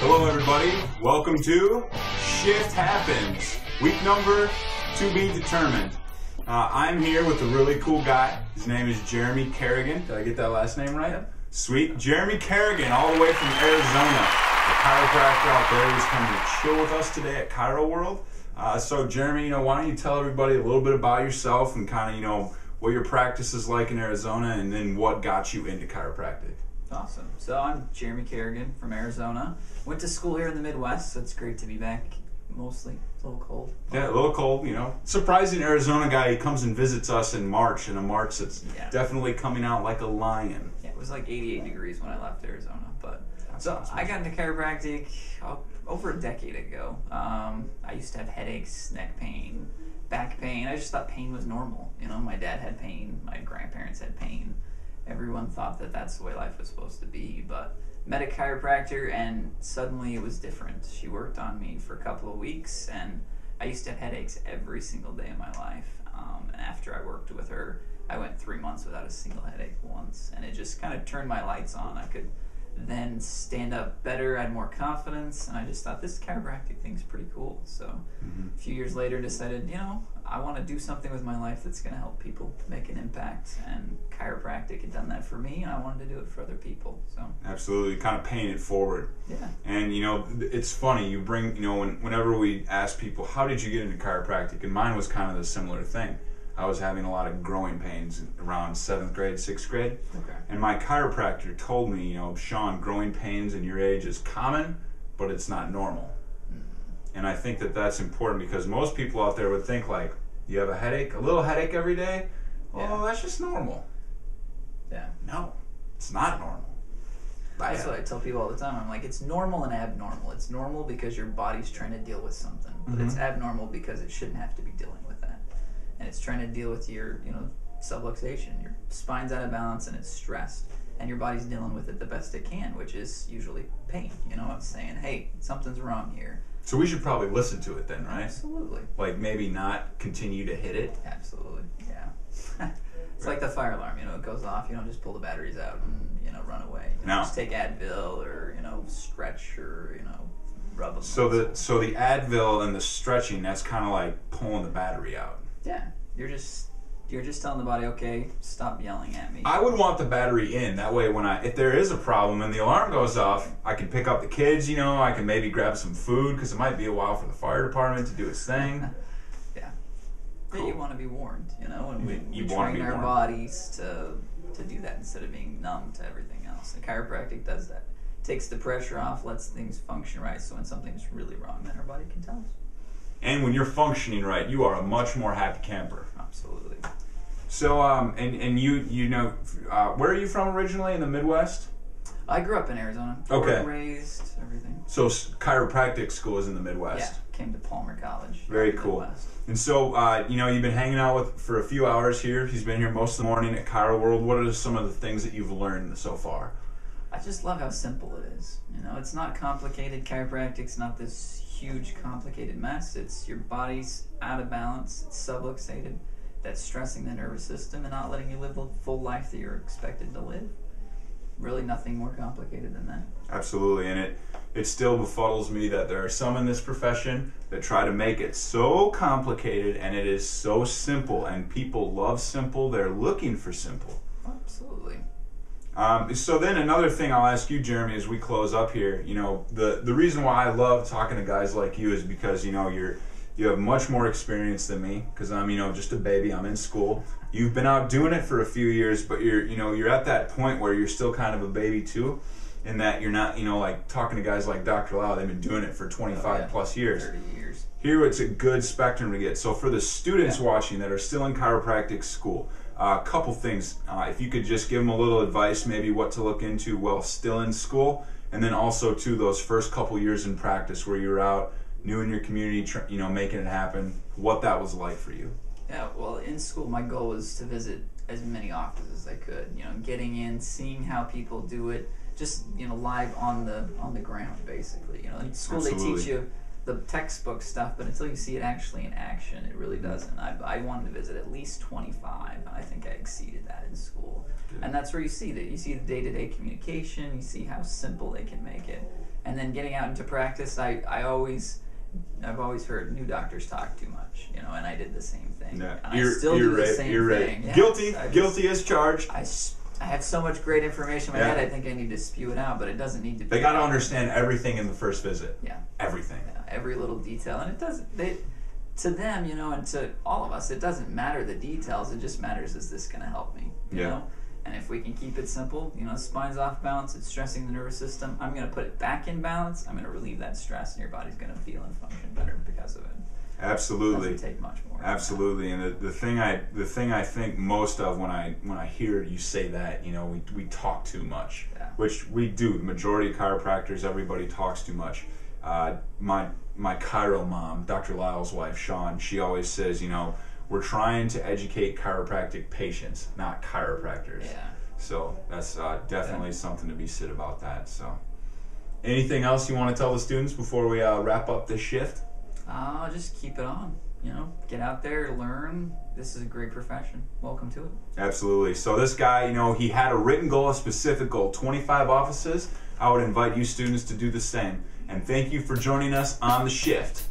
Hello, everybody. Welcome to Shift Happenz, week number to be determined. Uh, I'm here with a really cool guy. His name is Jeremy Kerrigan. Did I get that last name right? Sweet. Jeremy Kerrigan, all the way from Arizona. A chiropractor out there who's coming to chill with us today at Chiro World. Uh, so, Jeremy, you know, why don't you tell everybody a little bit about yourself and kind of, you know, what your practice is like in Arizona and then what got you into chiropractic? Awesome. So I'm Jeremy Kerrigan from Arizona. Went to school here in the Midwest, so it's great to be back. Mostly, it's a little cold. Yeah, a little cold, you know. Surprising Arizona guy. He comes and visits us in March, in a March that's Yeah. definitely coming out like a lion. Yeah, it was like 88 degrees when I left Arizona. But That's so awesome. I got into chiropractic over a decade ago. Um, I used to have headaches, neck pain, back pain. I just thought pain was normal. You know, my dad had pain, my grandparents had pain. Everyone thought that that's the way life was supposed to be, but met a chiropractor and suddenly it was different. She worked on me for a couple of weeks and I used to have headaches every single day of my life. Um, and after I worked with her, I went three months without a single headache once, and it just kind of turned my lights on. I could then stand up better, I had more confidence, and I just thought this chiropractic thing's pretty cool. So mm-hmm. a few years later, decided you know I want to do something with my life that's going to help people make an impact, and chiropractic had done that for me, and I wanted to do it for other people. So Absolutely, kind of paying it forward. yeah, And you know, it's funny. You bring, you know, when, whenever we ask people, "How did you get into chiropractic?" and mine was kind of the similar thing. I was having a lot of growing pains around seventh grade, sixth grade, okay, and my chiropractor told me, you know, Sean, growing pains in your age is common, but it's not normal. Mm-hmm. And I think that that's important because most people out there would think like, you have a headache, a little headache every day. Oh, Yeah. that's just normal. yeah. No, it's not normal. That's Yeah. what I tell people all the time. I'm like, it's normal and abnormal. It's normal because your body's trying to deal with something, but it's mm-hmm. abnormal because it shouldn't have to be dealing with that. And it's trying to deal with your, you know, subluxation. Your spine's out of balance and it's stressed, and your body's dealing with it the best it can, which is usually pain. You know, it's saying, hey, something's wrong here. So we should probably listen to it then, right? Absolutely, Like maybe not continue to hit it. absolutely, yeah. it's like the fire alarm. You know, it goes off. You don't just pull the batteries out and you know run away. You know, No. just take Advil or you know stretch or you know rub them. So the so the Advil and the stretching, that's kind of like pulling the battery out. Yeah, you're just you're just telling the body, okay, stop yelling at me. I would want the battery in. That way, when I if there is a problem and the alarm goes off, I can pick up the kids. You know, I can maybe grab some food because it might be a while for the fire department to do its thing. yeah, but you want to be warned, you know, and we, You we train be our warned. bodies to to do that instead of being numb to everything else. And chiropractic does that. Takes the pressure off, lets things function right. So when something's really wrong, then our body can tell us. And when you're functioning right, you are a much more happy camper. Absolutely. So, um, and and you you know, uh, where are you from originally in the Midwest? I grew up in Arizona. Okay. and raised, everything. So chiropractic school is in the Midwest. Yeah, came to Palmer College. Very cool. Midwest. And so, uh, you know, you've been hanging out with for a few hours here. He's been here most of the morning at Chiro World. What are some of the things that you've learned so far? I just love how simple it is. You know, it's not complicated. Chiropractic's not this huge, complicated mess. It's your body's out of balance, it's subluxated, that's stressing the nervous system and not letting you live the full life that you're expected to live. Really, nothing more complicated than that. Absolutely, and it it still befuddles me that there are some in this profession that try to make it so complicated, and it is so simple. And people love simple; they're looking for simple. Um, so then another thing I'll ask you, Jeremy, as we close up here, you know, the the reason why I love talking to guys like you is because you know you're you have much more experience than me because I'm you know just a baby. I'm in school. You've been out doing it for a few years, but you're you know you're at that point where you're still kind of a baby too, in that you're not you know like talking to guys like Dr. Lau. They've been doing it for 25 Oh, yeah. plus years. 30 years. Here it's a good spectrum to get. So for the students Yeah. watching that are still in chiropractic school, a couple things. Uh, if you could just give them a little advice, maybe what to look into while still in school, and then also to those first couple years in practice where you're out new in your community, tr- you know, making it happen. What that was like for you? Yeah, well, in school, my goal was to visit as many offices as I could. You know, getting in, seeing how people do it, just you know, live on the on the ground, basically. You know, in school they teach you the textbook stuff, but until you see it actually in action, it really doesn't. I, I wanted to visit at least 25, and I think I exceeded that in school. Good. And that's where you see that. You see the day to day communication, you see how simple they can make it. And then getting out into practice, I, I always. I've always heard new doctors talk too much, you know, and I did the same thing. Yeah, And you're, I still you're do right. the same you're thing. right. Yeah, Guilty. Just- Guilty as charged. I I have so much great information in my Yeah. head. I think I need to spew it out, but it doesn't need to. be They got to understand everything in the first visit. Yeah, Everything. yeah, every little detail, and it doesn't. They, to them, you know, and to all of us, it doesn't matter the details. It just matters is this going to help me? You Yeah. know. And if we can keep it simple, you know, spine's off balance, it's stressing the nervous system. I'm going to put it back in balance. I'm going to relieve that stress, and your body's going to feel and function better because of it. Absolutely. Doesn't take much more. Absolutely, and the, the thing I the thing I think most of when I when I hear you say that, you know, we, we talk too much, Yeah. which we do. The majority of chiropractors, everybody talks too much. Uh, my my chiro mom, Dr. Lyle's wife, Sean, she always says, you know, we're trying to educate chiropractic patients, not chiropractors. Yeah. So that's uh, definitely something to be said about that. So, anything else you want to tell the students before we uh, wrap up this shift? Uh, just keep it on. You know, get out there, learn. This is a great profession. Welcome to it. Absolutely. So this guy, you know, he had a written goal, a specific goal, 25 offices. I would invite you students to do the same. And thank you for joining us on the shift.